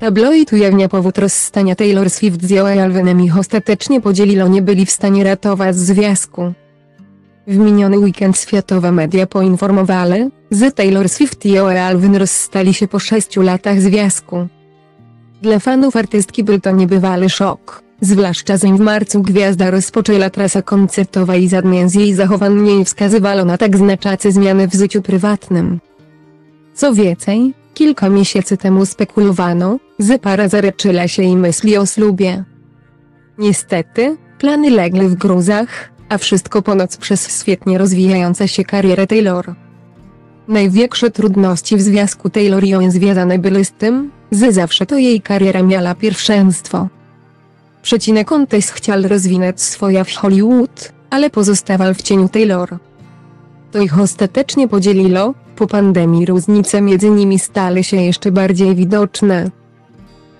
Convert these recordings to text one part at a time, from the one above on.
Tabloid ujawnia powód rozstania Taylor Swift z Joe Alvinem ich ostatecznie podzielilo nie byli w stanie ratować związku. W miniony weekend światowe media poinformowały, że Taylor Swift i Joe Alvin rozstali się po sześciu latach związku. Dla fanów artystki był to niebywały szok, zwłaszcza zanim w marcu gwiazda rozpoczęła trasę koncertowa i żadne z jej zachowań nie wskazywano na tak znaczące zmiany w życiu prywatnym. Co więcej, kilka miesięcy temu spekulowano, że para zareczyła się i myśli o ślubie. Niestety, plany legły w gruzach, a wszystko ponoć przez świetnie rozwijającą się karierę Taylor. Największe trudności w związku Taylor i Owen związane były z tym, że zawsze to jej kariera miała pierwszeństwo. Przecinek chciał rozwinąć swoja w Hollywood, ale pozostawał w cieniu Taylor. To ich ostatecznie podzieliło, po pandemii różnice między nimi stały się jeszcze bardziej widoczne.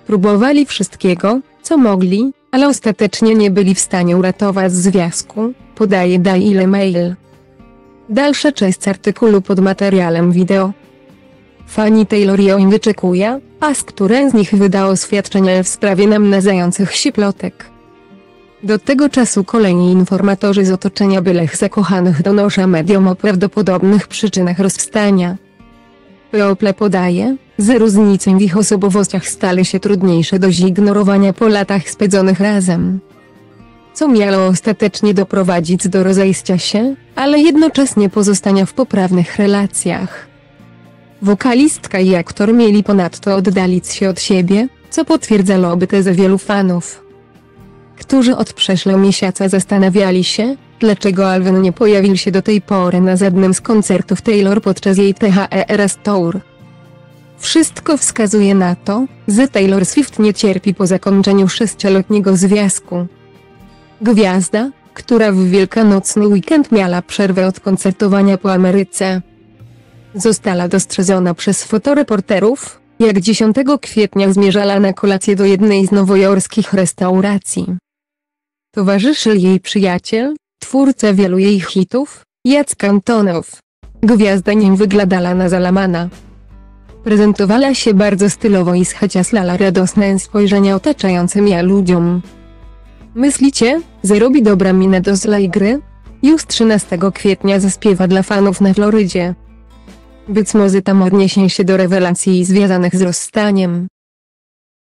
Próbowali wszystkiego, co mogli, ale ostatecznie nie byli w stanie uratować związku, podaje Daily Mail. Dalsza część artykułu pod materiałem wideo. Fani Taylor ją wyczekuje, a z której z nich wyda oświadczenie w sprawie namnażających się plotek. Do tego czasu kolejni informatorzy z otoczenia bylech zakochanych donoszą mediom o prawdopodobnych przyczynach rozstania. People podaje, że różnice w ich osobowościach stały się trudniejsze do zignorowania po latach spędzonych razem. Co miało ostatecznie doprowadzić do rozejścia się, ale jednocześnie pozostania w poprawnych relacjach. Wokalistka i aktor mieli ponadto oddalić się od siebie, co potwierdzałoby tezę wielu fanów którzy od przeszłego miesiąca zastanawiali się, dlaczego Alvin nie pojawił się do tej pory na żadnym z koncertów Taylor podczas jej THERS Tour. Wszystko wskazuje na to, że Taylor Swift nie cierpi po zakończeniu sześcioletniego związku. Gwiazda, która w wielkanocny weekend miała przerwę od koncertowania po Ameryce, została dostrzeżona przez fotoreporterów, jak 10 kwietnia zmierzała na kolację do jednej z nowojorskich restauracji. Towarzyszył jej przyjaciel, twórca wielu jej hitów, Jacek Antonow. Gwiazda nim wyglądała na zalamana. Prezentowała się bardzo stylowo i schaciaslala radosne spojrzenia otaczającym ja ludziom. Myślicie, że robi dobra minę do złej gry? Już 13 kwietnia zaśpiewa dla fanów na Florydzie. Być może tam odniesie się do rewelacji związanych z rozstaniem.